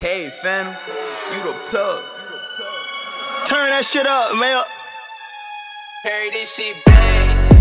Hey, Phantom, you the plug. Turn that shit up, man. Carry this shit bang.